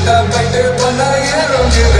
जिंदा बेटर बनाए रंग